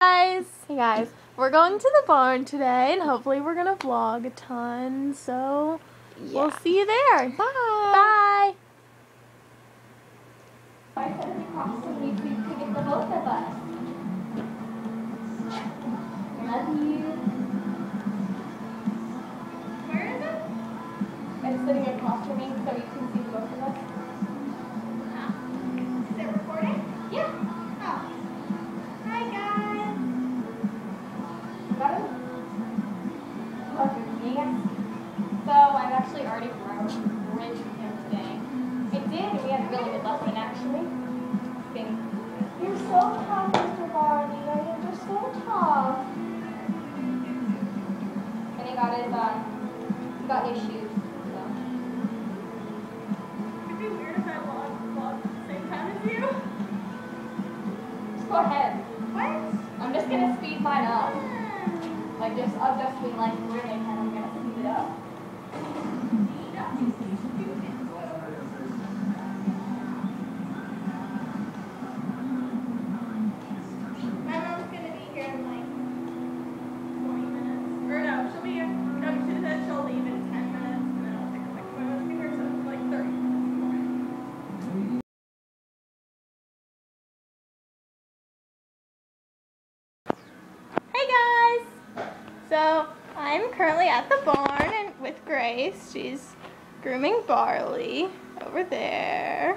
guys. Hey guys, we're going to the barn today and hopefully we're gonna vlog a ton. So we'll see you there. Bye. Bye. Really good lesson actually. Been you're so tough, Mr. Barney. You're just so tough. And he got his, um, he got his shoes. So. It'd be weird if I vlog, vlog at the same time as you. Just go ahead. What? I'm just gonna speed mine up. Like just, I've just been like running and I'm gonna speed it up. So I'm currently at the barn and with Grace. She's grooming Barley over there.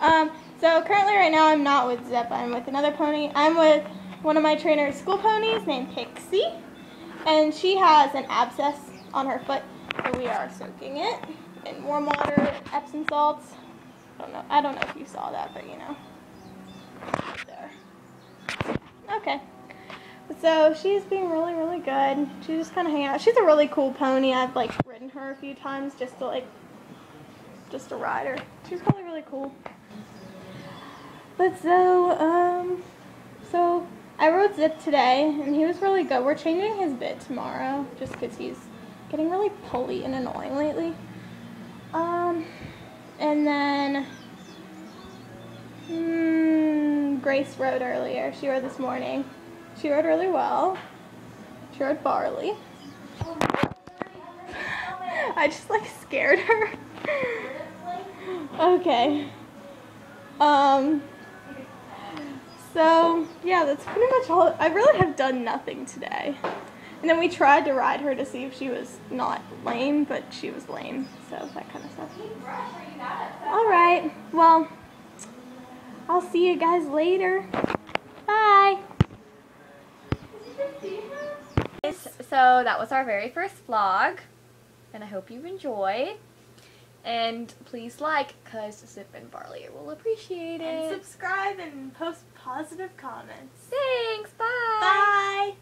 Um, so currently right now I'm not with Zip. I'm with another pony. I'm with one of my trainer's school ponies named Pixie, and she has an abscess on her foot. So we are soaking it in warm water, Epsom salts. I don't know. I don't know if you saw that, but you know. There. Okay. So she's being really, really good. She's just kind of hanging out. She's a really cool pony. I've like ridden her a few times just to like, just to ride her. She's really, really cool. But so, um, so I rode Zip today, and he was really good. We're changing his bit tomorrow, just because he's getting really pulley and annoying lately. Um, and then, mm, Grace rode earlier. She rode this morning. She rode really well. She rode barley. I just like scared her. okay. Um. So yeah, that's pretty much all. I really have done nothing today. And then we tried to ride her to see if she was not lame, but she was lame. So that kind of stuff. All right. Well, I'll see you guys later. So that was our very first vlog. And I hope you enjoyed. And please like, because Zip and Barley will appreciate it. And subscribe and post positive comments. Thanks. Bye. Bye.